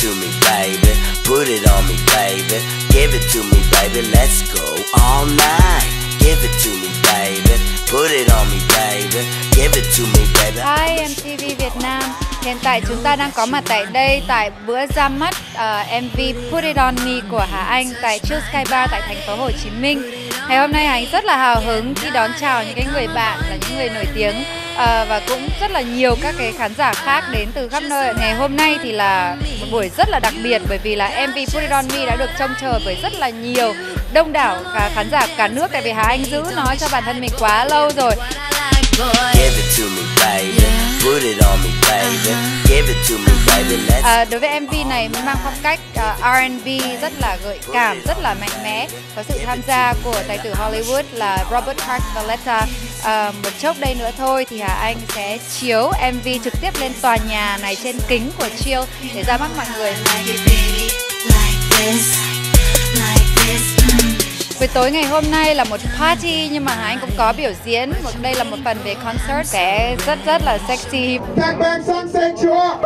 to me, baby. Put it on me, baby. Give it to me, baby. Let's go all night. Give it to me, baby. Put it on me, baby. Give it to me, baby. Hi MTV Việt Nam Hiện tại chúng ta đang có mặt tại đây tại bữa ra mắt ờ, uh, MV Put It On Me của Hà Anh tại Chill Sky Bar tại thành phố Hồ Chí Minh. Ngày hôm nay Hạnh rất là hào hứng khi đón chào những cái người bạn là những người nổi tiếng ờ, và cũng rất là nhiều các cái khán giả khác đến từ khắp nơi. Ngày hôm nay thì là một buổi rất là đặc biệt bởi vì là MV Put It On Me đã được trông chờ bởi rất là nhiều đông đảo và khán giả cả nước tại vì Hà Anh giữ nó cho bản thân mình quá lâu rồi Give it to me, baby. Put it on me, baby. À, đối với MV này mang phong cách ờ, uh, R&B rất là gợi cảm, rất là mạnh mẽ. Có sự tham gia của tài tử Hollywood là Robert Park Valletta. À, ờ, một chốc đây nữa thôi thì Hà Anh sẽ chiếu MV trực tiếp lên tòa nhà này trên kính của Chill để ra mắt mọi người. Buổi tối ngày hôm nay là một party nhưng mà Hà Anh cũng có biểu diễn. Một đây là một phần về concert sẽ rất rất là sexy. Back back sunset chưa?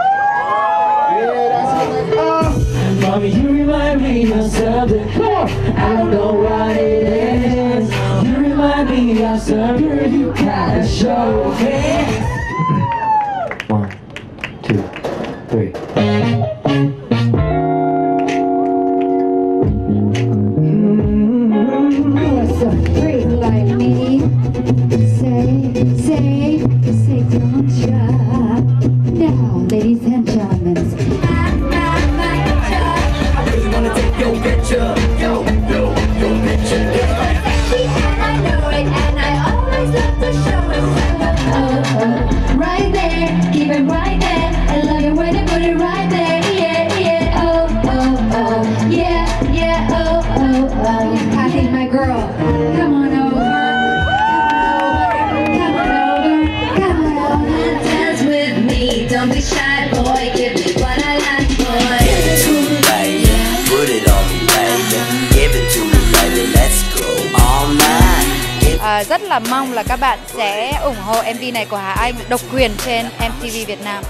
Yeah, that's what I. Mommy, you remind me of something. Come on. I don't know what it is. You remind me of some girl you gotta show me. One, two, three. Don't be shy, boy. Give me what I like, boy. give it to me, baby. Put it on me, baby. Give it to me, baby. Let's go all night. Give À, rất là mong là các bạn sẽ ủng hộ MV này của Hà Anh độc quyền trên MTV Việt Nam.